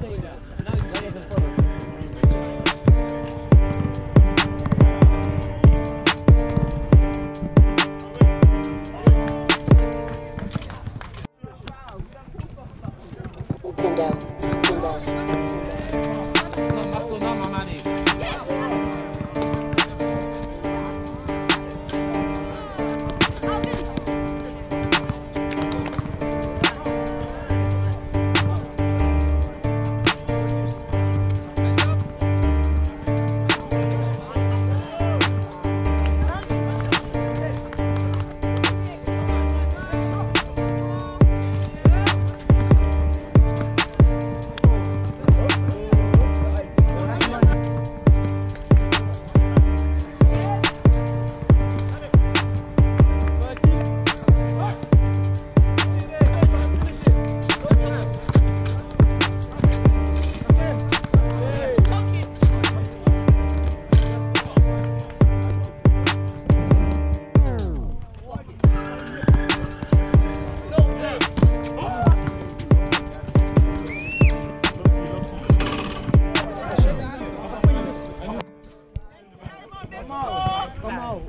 say that. Come on.